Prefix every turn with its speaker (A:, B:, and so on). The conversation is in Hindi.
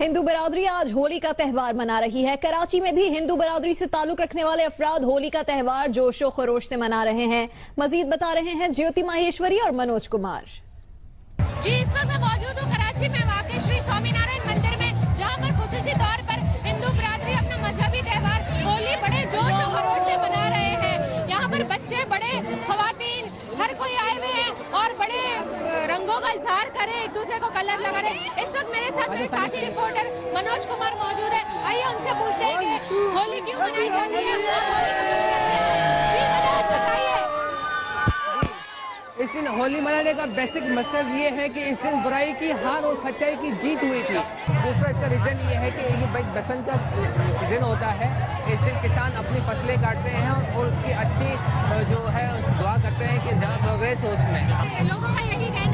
A: हिंदू बरादरी आज होली का त्यौहार मना रही है। कराची में भी हिंदू बरादरी से ताल्लुक रखने वाले अफराद होली का त्यौहार जोशो खरोश से मना रहे हैं। मजीद बता रहे हैं ज्योति माहेश्वरी और मनोज कुमार।
B: जी, इस वक्त मैं मौजूद हूँ कराची में, वाकई श्री स्वामीनारायण मंदिर में, जहाँ पर खुशी तौर पर हिंदू बरादरी अपना मजहबी त्यौहार होली बड़े जोश और खरोश से मना रहे हैं। यहाँ पर बच्चे, बड़े खवातीन हर कोई आए हुए हैं और बड़े अ, रंगों का इजहार करे एक दूसरे को कलर लगा रहे इस वक्त मेरे साथ मेरे साथी रिपोर्टर मनोज कुमार मौजूद है। आइए उनसे पूछते हैं कि होली क्यों मनाई जाती है? जी मनोज बताइए।
C: इस दिन होली मनाने का बेसिक मकसद ये है कि इस दिन बुराई की हार और सच्चाई की जीत हुई थी। दूसरा इसका रीज़न ये है कि ये बसंत का सीज़न होता है। इस दिन किसान अपनी फ़सलें काटते हैं और उसकी अच्छी जो है उस दुआ करते हैं कि ज़्यादा प्रोग्रेस हो उसमें।
B: लोगों का यही कहना